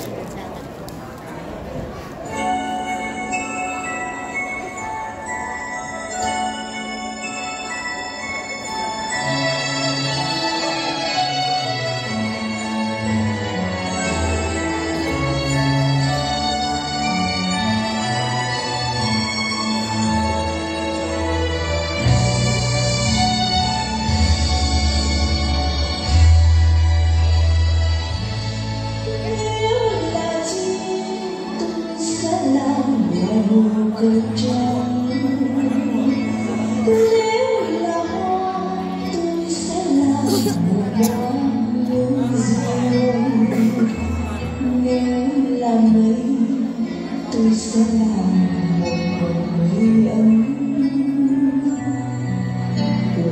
possible. sẽ là một người ấm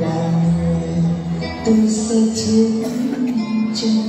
là người tôi sẽ chiến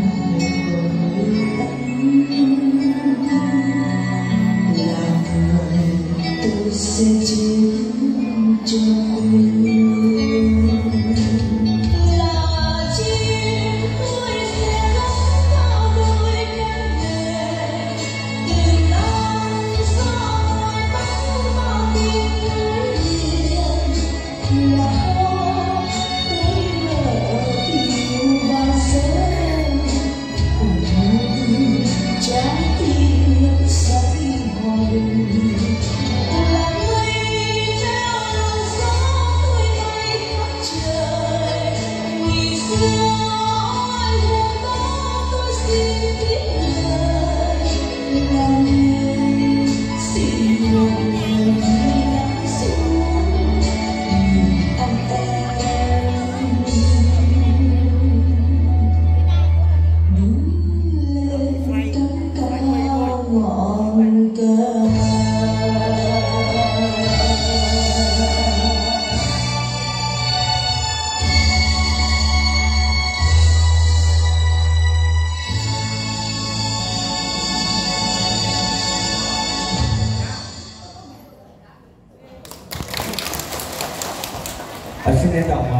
tremenda.